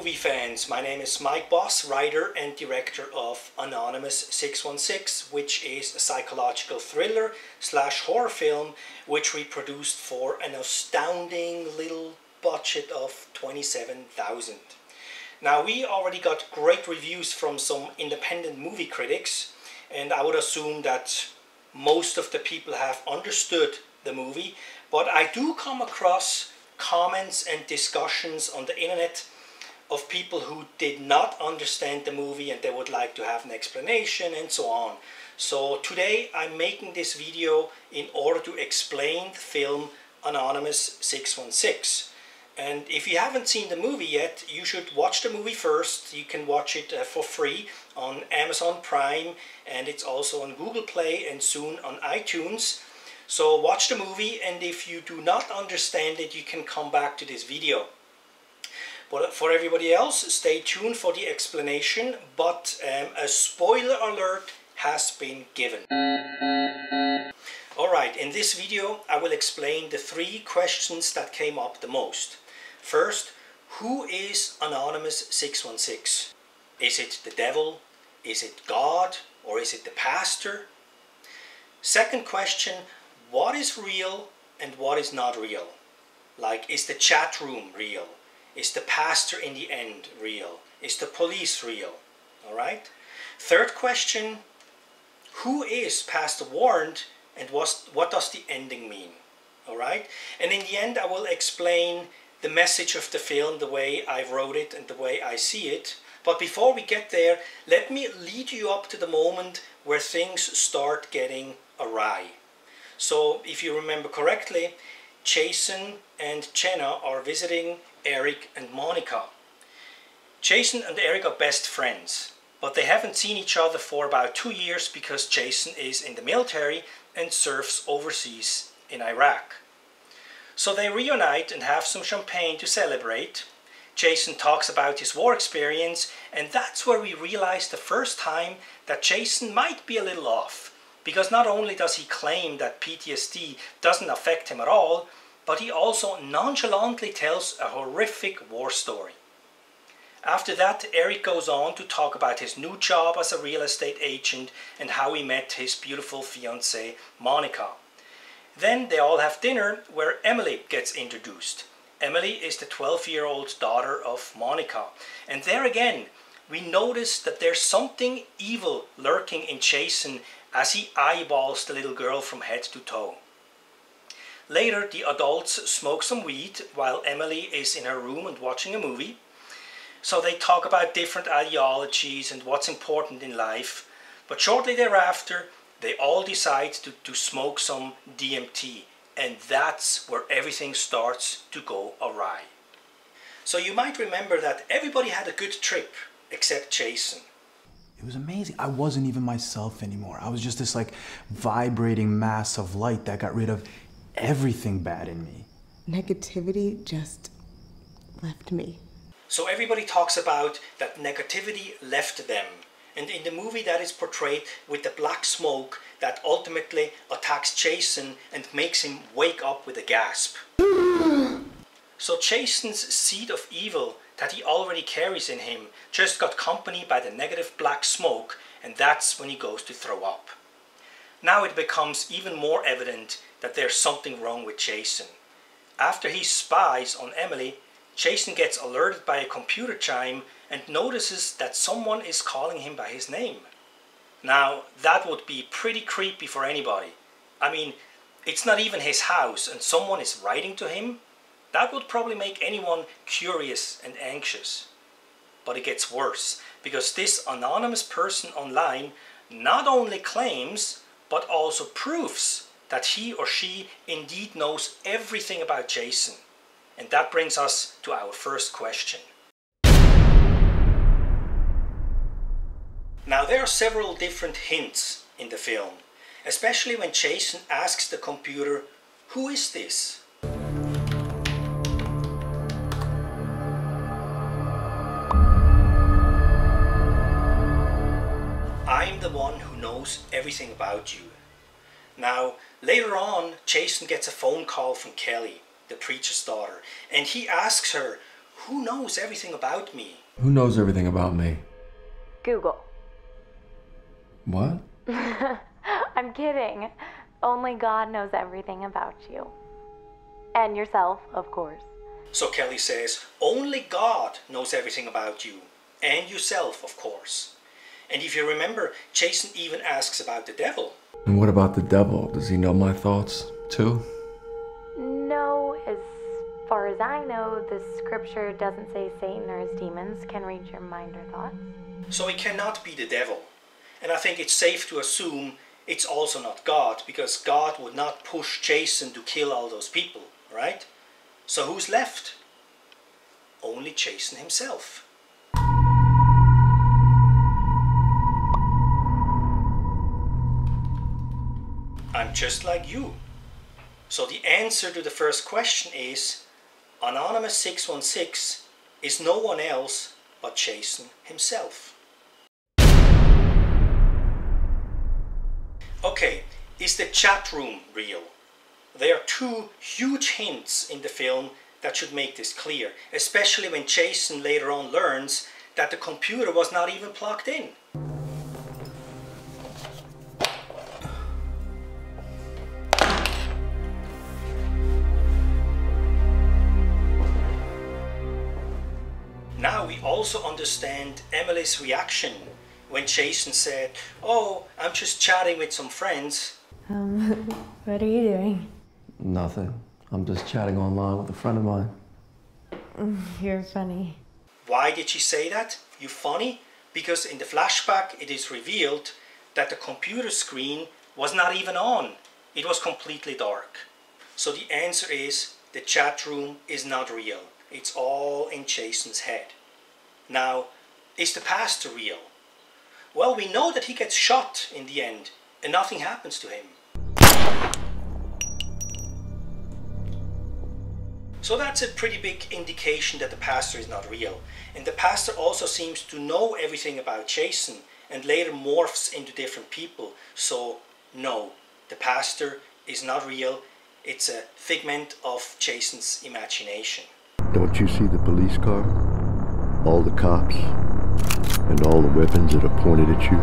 movie fans. My name is Mike Boss, writer and director of Anonymous 616, which is a psychological thriller slash horror film which we produced for an astounding little budget of 27,000. Now we already got great reviews from some independent movie critics and I would assume that most of the people have understood the movie, but I do come across comments and discussions on the internet of people who did not understand the movie and they would like to have an explanation and so on. So today I'm making this video in order to explain the film Anonymous 616. And if you haven't seen the movie yet, you should watch the movie first. You can watch it uh, for free on Amazon Prime and it's also on Google Play and soon on iTunes. So watch the movie and if you do not understand it, you can come back to this video. But for everybody else, stay tuned for the explanation, but um, a spoiler alert has been given. Alright, in this video I will explain the three questions that came up the most. First, who is Anonymous 616? Is it the devil? Is it God? Or is it the pastor? Second question, what is real and what is not real? Like, is the chat room real? Is the pastor in the end real? Is the police real? All right. Third question Who is Pastor Warren and what, what does the ending mean? All right. And in the end, I will explain the message of the film the way I wrote it and the way I see it. But before we get there, let me lead you up to the moment where things start getting awry. So, if you remember correctly, Jason and Jenna are visiting Eric and Monica. Jason and Eric are best friends, but they haven't seen each other for about two years because Jason is in the military and serves overseas in Iraq. So they reunite and have some champagne to celebrate. Jason talks about his war experience, and that's where we realize the first time that Jason might be a little off. Because not only does he claim that PTSD doesn't affect him at all, but he also nonchalantly tells a horrific war story. After that, Eric goes on to talk about his new job as a real estate agent and how he met his beautiful fiancée, Monica. Then they all have dinner where Emily gets introduced. Emily is the 12 year old daughter of Monica. And there again, we notice that there's something evil lurking in Jason as he eyeballs the little girl from head to toe. Later, the adults smoke some weed while Emily is in her room and watching a movie. So they talk about different ideologies and what's important in life. But shortly thereafter, they all decide to, to smoke some DMT. And that's where everything starts to go awry. So you might remember that everybody had a good trip except Jason. It was amazing. I wasn't even myself anymore. I was just this like vibrating mass of light that got rid of everything bad in me. Negativity just left me. So everybody talks about that negativity left them. And in the movie that is portrayed with the black smoke that ultimately attacks Jason and makes him wake up with a gasp. so Jason's seed of evil that he already carries in him just got company by the negative black smoke and that's when he goes to throw up. Now it becomes even more evident that there's something wrong with Jason. After he spies on Emily, Jason gets alerted by a computer chime and notices that someone is calling him by his name. Now, that would be pretty creepy for anybody. I mean, it's not even his house and someone is writing to him. That would probably make anyone curious and anxious. But it gets worse because this anonymous person online not only claims but also proves that he or she indeed knows everything about Jason. And that brings us to our first question. Now there are several different hints in the film, especially when Jason asks the computer, who is this? Knows everything about you. Now, later on, Jason gets a phone call from Kelly, the preacher's daughter, and he asks her, who knows everything about me? Who knows everything about me? Google. What? I'm kidding. Only God knows everything about you. And yourself, of course. So Kelly says, Only God knows everything about you, and yourself, of course. And if you remember, Jason even asks about the devil. And what about the devil? Does he know my thoughts too? No, as far as I know, the scripture doesn't say Satan or his demons can read your mind or thoughts. So he cannot be the devil. And I think it's safe to assume it's also not God, because God would not push Jason to kill all those people, right? So who's left? Only Jason himself. Just like you. So the answer to the first question is Anonymous 616 is no one else but Jason himself. Okay, is the chat room real? There are two huge hints in the film that should make this clear, especially when Jason later on learns that the computer was not even plugged in. Also understand Emily's reaction when Jason said, Oh, I'm just chatting with some friends. Um, what are you doing? Nothing. I'm just chatting online with a friend of mine. You're funny. Why did she say that? You funny? Because in the flashback it is revealed that the computer screen was not even on. It was completely dark. So the answer is the chat room is not real. It's all in Jason's head. Now, is the pastor real? Well, we know that he gets shot in the end and nothing happens to him. So that's a pretty big indication that the pastor is not real. And the pastor also seems to know everything about Jason and later morphs into different people. So, no, the pastor is not real. It's a figment of Jason's imagination. Don't you see the police car? All the cops? And all the weapons that are pointed at you?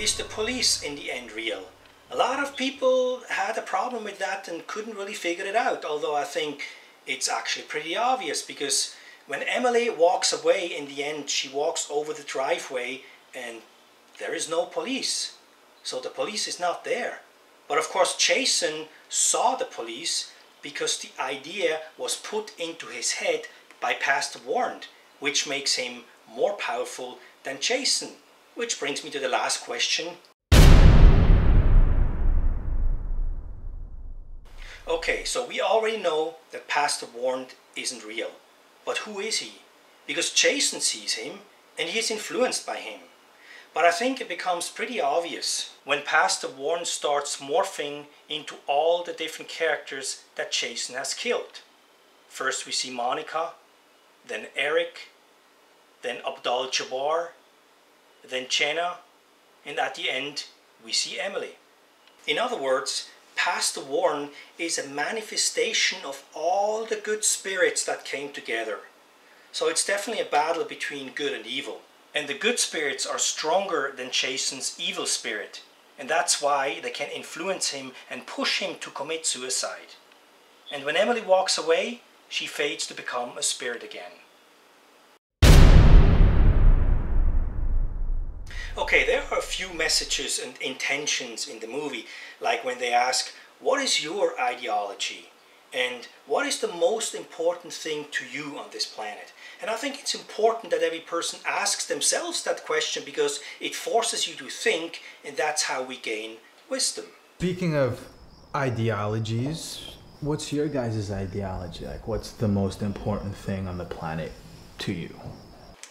Is the police in the end real? A lot of people had a problem with that and couldn't really figure it out, although I think it's actually pretty obvious because when Emily walks away in the end, she walks over the driveway and there is no police. So the police is not there. But of course, Jason saw the police because the idea was put into his head by Pastor Warren, which makes him more powerful than Jason. Which brings me to the last question. Okay, so we already know that Pastor Warren isn't real. But who is he? Because Jason sees him and he is influenced by him. But I think it becomes pretty obvious when Pastor Warren starts morphing into all the different characters that Jason has killed. First we see Monica, then Eric, then Abdul Jabbar, then Jenna, and at the end we see Emily. In other words, Pastor Warren is a manifestation of all the good spirits that came together. So it's definitely a battle between good and evil. And the good spirits are stronger than Jason's evil spirit. And that's why they can influence him and push him to commit suicide. And when Emily walks away, she fades to become a spirit again. Okay, there are a few messages and intentions in the movie, like when they ask, What is your ideology? And what is the most important thing to you on this planet? And I think it's important that every person asks themselves that question because it forces you to think, and that's how we gain wisdom. Speaking of ideologies, what's your guys' ideology? Like, what's the most important thing on the planet to you?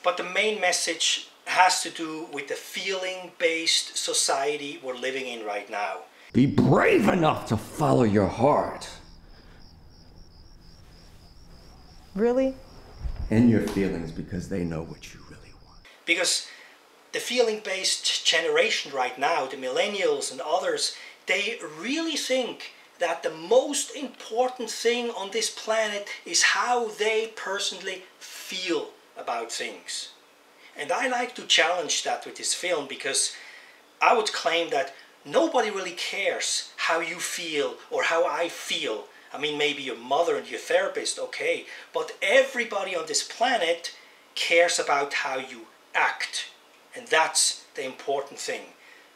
But the main message has to do with the feeling based society we're living in right now. Be brave enough to follow your heart Really? and your feelings because they know what you really want. Because the feeling based generation right now, the millennials and others, they really think that the most important thing on this planet is how they personally feel about things. And I like to challenge that with this film because I would claim that nobody really cares how you feel or how I feel. I mean, maybe your mother and your therapist, okay, but everybody on this planet cares about how you act. And that's the important thing.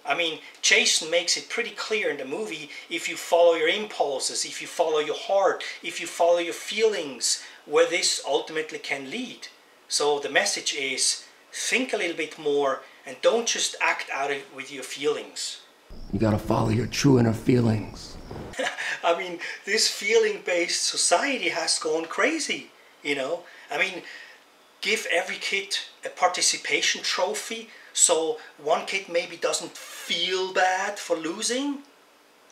I mean, Jason makes it pretty clear in the movie if you follow your impulses, if you follow your heart, if you follow your feelings, where this ultimately can lead. So the message is think a little bit more and don't just act out of, with your feelings. You gotta follow your true inner feelings. I mean, this feeling based society has gone crazy, you know? I mean, give every kid a participation trophy so one kid maybe doesn't feel bad for losing.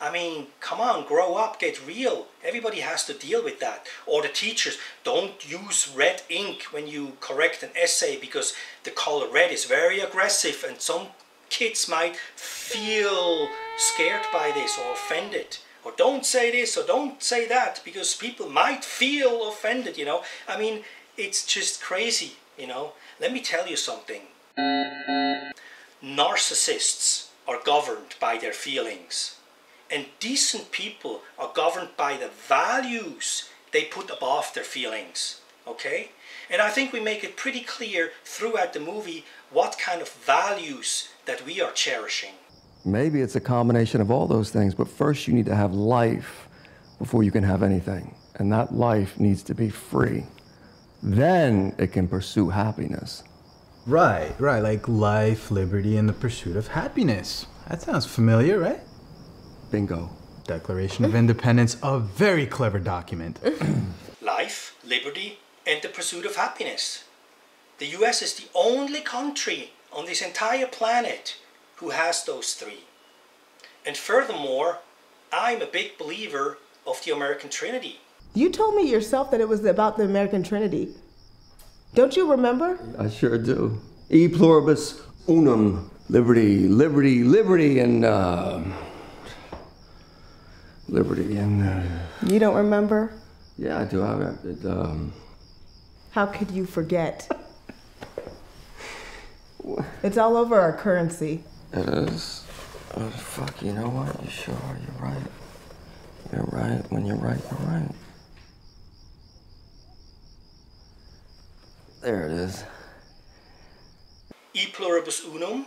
I mean, come on, grow up, get real. Everybody has to deal with that. Or the teachers, don't use red ink when you correct an essay because the color red is very aggressive and some kids might feel scared by this or offended. Or don't say this or don't say that because people might feel offended, you know. I mean, it's just crazy, you know. Let me tell you something. Narcissists are governed by their feelings and decent people are governed by the values they put above their feelings. Okay? And I think we make it pretty clear throughout the movie what kind of values that we are cherishing. Maybe it's a combination of all those things, but first you need to have life before you can have anything. And that life needs to be free. Then it can pursue happiness. Right, right, like life, liberty, and the pursuit of happiness. That sounds familiar, right? Bingo. Declaration of Independence, a very clever document. Life, liberty, and the pursuit of happiness. The US is the only country on this entire planet who has those three. And furthermore, I'm a big believer of the American Trinity. You told me yourself that it was about the American Trinity. Don't you remember? I sure do. E pluribus unum. Liberty, liberty, liberty, and uh, liberty, and uh, You don't remember? yeah, I do. I, it, um, How could you forget? It's all over our currency. it is. Oh, fuck, you know what? You sure are. You're right. You're right. When you're right, you're right. There it is. E pluribus unum,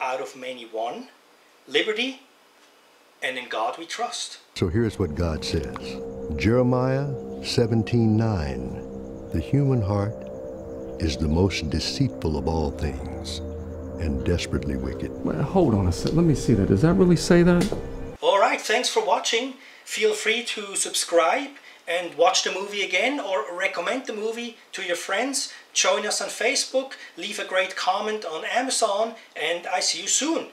out of many one, liberty, and in God we trust. So here's what God says. Jeremiah 17:9. The human heart is the most deceitful of all things and desperately wicked. Wait, hold on a sec. Let me see that. Does that really say that? Alright, thanks for watching. Feel free to subscribe and watch the movie again or recommend the movie to your friends. Join us on Facebook, leave a great comment on Amazon, and I see you soon.